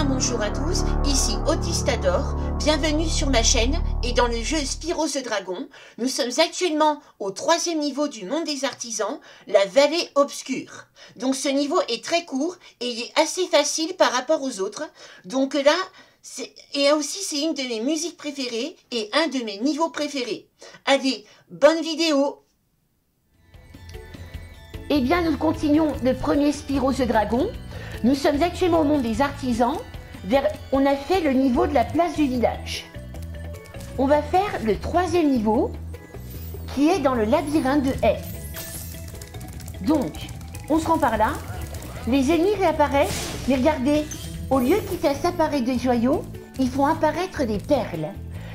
bonjour à tous, ici Autistador, bienvenue sur ma chaîne et dans le jeu Spyro the Dragon. Nous sommes actuellement au troisième niveau du monde des artisans, la vallée obscure. Donc ce niveau est très court et il est assez facile par rapport aux autres. Donc là, et aussi c'est une de mes musiques préférées et un de mes niveaux préférés. Allez, bonne vidéo Eh bien nous continuons le premier Spyro the Dragon. Nous sommes actuellement au monde des artisans. on a fait le niveau de la place du village. On va faire le troisième niveau qui est dans le labyrinthe de haies. Donc, on se rend par là. Les ennemis réapparaissent. Mais regardez, au lieu qu'ils fassent apparaître des joyaux, ils font apparaître des perles.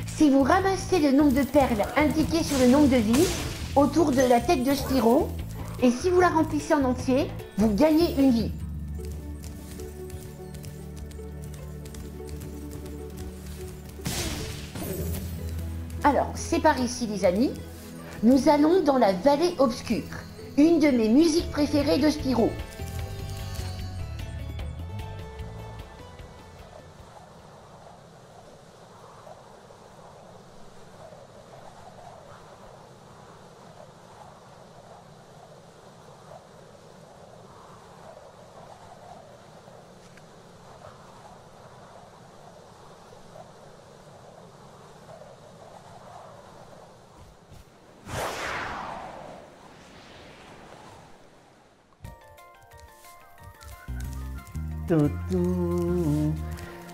Si vous ramassez le nombre de perles indiqué sur le nombre de vies autour de la tête de Spyro, et si vous la remplissez en entier, vous gagnez une vie. Alors, c'est par ici les amis. Nous allons dans la vallée obscure, une de mes musiques préférées de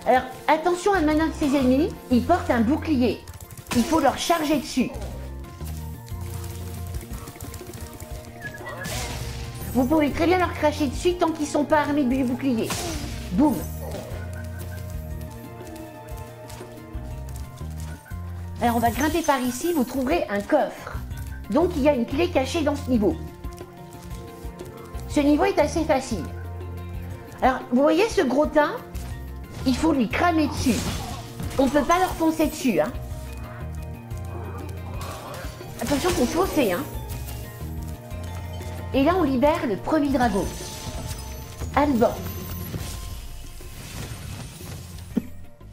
Alors, attention à maintenant de ses ennemis, ils portent un bouclier. Il faut leur charger dessus. Vous pouvez très bien leur cracher dessus tant qu'ils sont pas armés du bouclier. Boum Alors on va grimper par ici, vous trouverez un coffre. Donc il y a une clé cachée dans ce niveau. Ce niveau est assez facile. Alors, vous voyez ce gros tas Il faut lui cramer dessus. On ne peut pas leur foncer dessus. Hein. Attention qu'on foncé. Hein. Et là, on libère le premier dragon. Alban.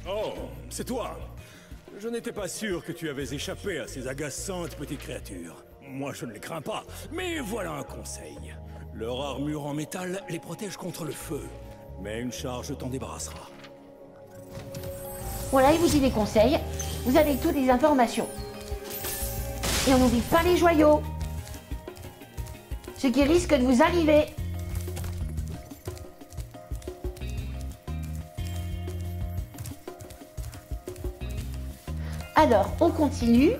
Oh, c'est toi Je n'étais pas sûr que tu avais échappé à ces agaçantes petites créatures. Moi, je ne les crains pas, mais voilà un conseil. Leur armure en métal les protège contre le feu. Mais une charge t'en débarrassera. Voilà, il vous dit des conseils. Vous avez toutes les informations. Et on n'oublie pas les joyaux. Ce qui risque de vous arriver. Alors, on continue.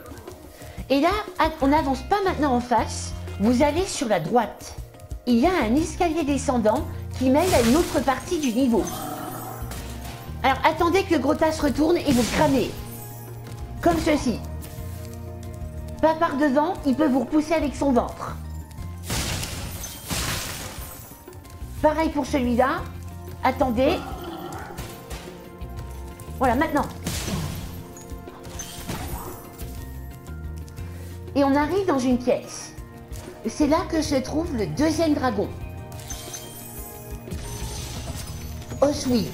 Et là, on n'avance pas maintenant en face. Vous allez sur la droite il y a un escalier descendant qui mène à une autre partie du niveau. Alors attendez que le gros tas se retourne et vous cramez. Comme ceci. Pas par devant, il peut vous repousser avec son ventre. Pareil pour celui-là. Attendez. Voilà, maintenant. Et on arrive dans une pièce. C'est là que se trouve le deuxième dragon. Oswald.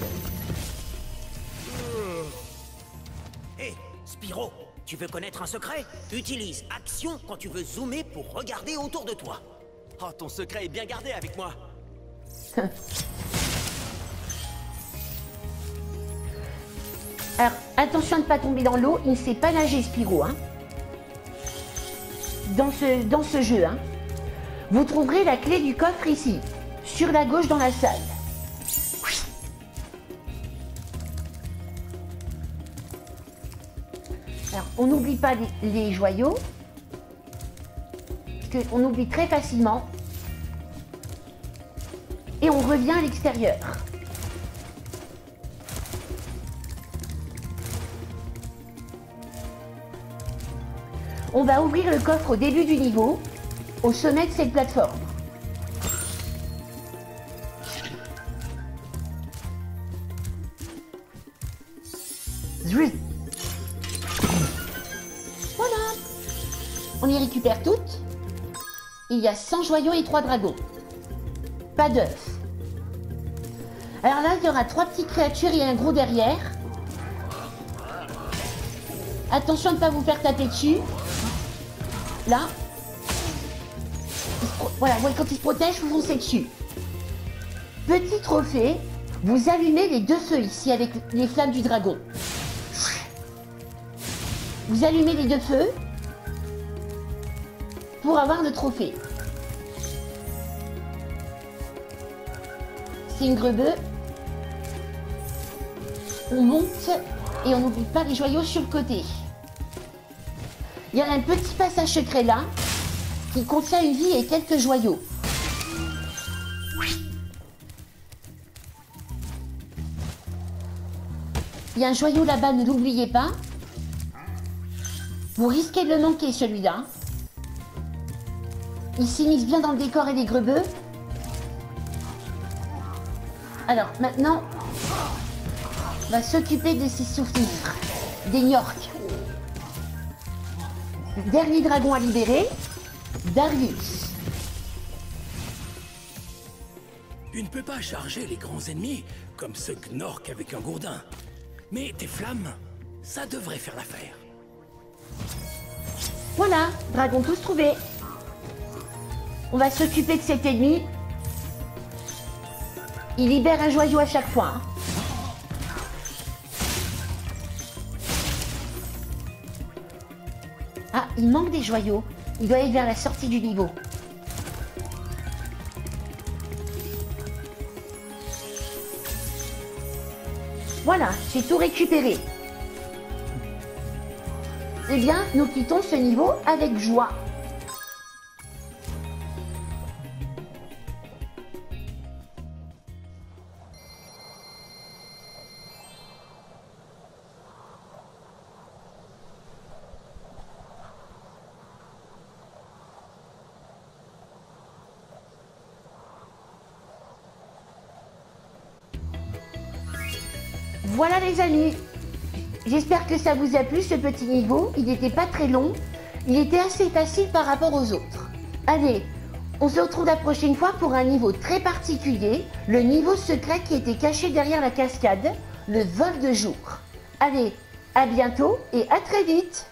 Hé, Spyro, tu veux connaître un secret? Utilise action quand tu veux zoomer pour regarder autour de toi. Oh, ton secret est bien gardé avec moi. Alors, attention à ne pas tomber dans l'eau, il ne sait pas nager Spyro, hein. Dans ce, dans ce jeu, hein. Vous trouverez la clé du coffre ici, sur la gauche dans la salle. Alors, on n'oublie pas les, joyaux, qu'on oublie très facilement. Et on revient à l'extérieur. On va ouvrir le coffre au début du niveau au sommet de cette plateforme. Voilà On y récupère toutes. Il y a 100 joyaux et 3 dragons. Pas d'œufs. Alors là, il y aura trois petites créatures et un gros derrière. Attention de ne pas vous faire taper dessus. Là. Voilà, quand il se protège, vous foncez dessus. Petit trophée, vous allumez les deux feux ici avec les flammes du dragon. Vous allumez les deux feux pour avoir le trophée. C'est une grebeu. On monte et on n'oublie pas les joyaux sur le côté. Il y a un petit passage secret là qui contient une vie et quelques joyaux. Il y a un joyau là-bas, ne l'oubliez pas. Vous risquez de le manquer celui-là. Il s'immisce bien dans le décor et les grebeux. Alors maintenant, on va s'occuper de ces souvenirs, des York. Dernier dragon à libérer, Darius. Tu ne peux pas charger les grands ennemis comme ce Gnork avec un gourdin. Mais tes flammes, ça devrait faire l'affaire. Voilà, dragon tous trouvé. On va s'occuper de cet ennemi. Il libère un joyau à chaque fois. Hein. Ah, il manque des joyaux. Il doit aller vers la sortie du niveau. Voilà, j'ai tout récupéré. Eh bien, nous quittons ce niveau avec joie. Voilà les amis, j'espère que ça vous a plu ce petit niveau. Il n'était pas très long, il était assez facile par rapport aux autres. Allez, on se retrouve la prochaine fois pour un niveau très particulier, le niveau secret qui était caché derrière la cascade, le vol de jour. Allez, à bientôt et à très vite